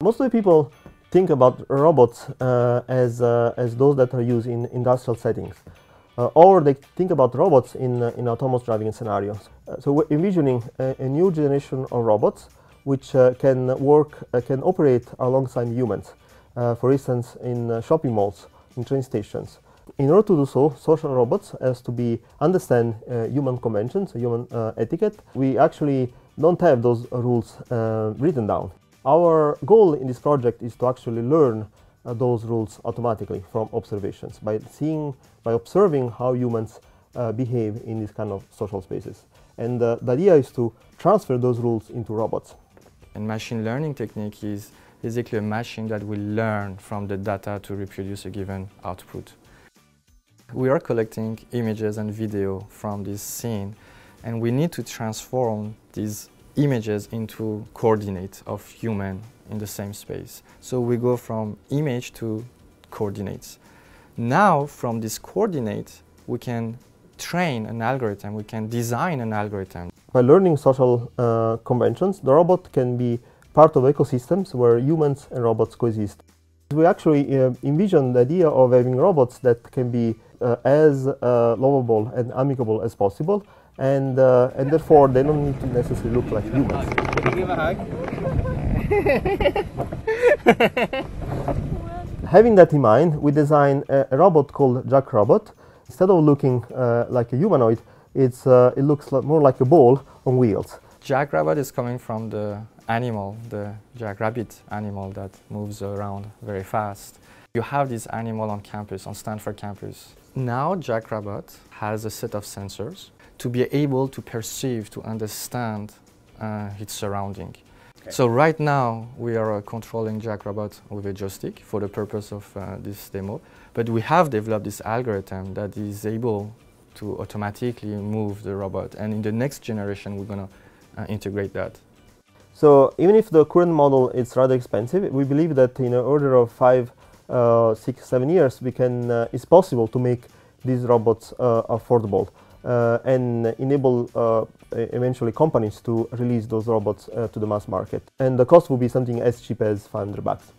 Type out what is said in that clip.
Most of the people think about robots uh, as, uh, as those that are used in industrial settings. Uh, or they think about robots in, uh, in autonomous driving scenarios. Uh, so we're envisioning a, a, new generation of robots which uh, can work, can operate alongside humans. for instance, in shopping malls, in train stations. In order to do so, social robots has to be understand human conventions, human etiquette. We actually don't have those rules written down. Our goal in this project is to actually learn uh, those rules automatically from observations by seeing, by observing how humans uh, behave in these kind of social spaces. And uh, the idea is to transfer those rules into robots. And machine learning technique is basically a machine that will learn from the data to reproduce a given output. We are collecting images and video from this scene and we need to transform these images into coordinates of human in the same space. So we go from image to coordinates. Now from this coordinate we can train an algorithm, we can design an algorithm. By learning social uh, conventions, the robot can be part of ecosystems where humans and robots coexist. We actually uh, envision the idea of having robots that can be uh, as uh, lovable and amicable as possible and, uh, and therefore they don't need to necessarily look like humans. Having that in mind, we designed a, a robot called Jackrabbot. Instead of looking uh, like a humanoid, it's, uh, it looks more like a ball on wheels. Jackrabbot is coming from the animal, the jackrabbit animal that moves around very fast. You have this animal on campus, on Stanford campus. Now Jackrabbot has a set of sensors to be able to perceive, to understand uh, its surrounding. Okay. So right now we are uh, controlling Jackrabbot with a joystick for the purpose of uh, this demo, but we have developed this algorithm that is able to automatically move the robot and in the next generation we're going to integrate that. So even if the current model is rather expensive, we believe that in an order of five, uh, six, seven years, we can, uh, it's possible to make these robots affordable. Uh, and enable uh, eventually companies to release those robots uh, to the mass market. And the cost will be something as cheap as 500 bucks.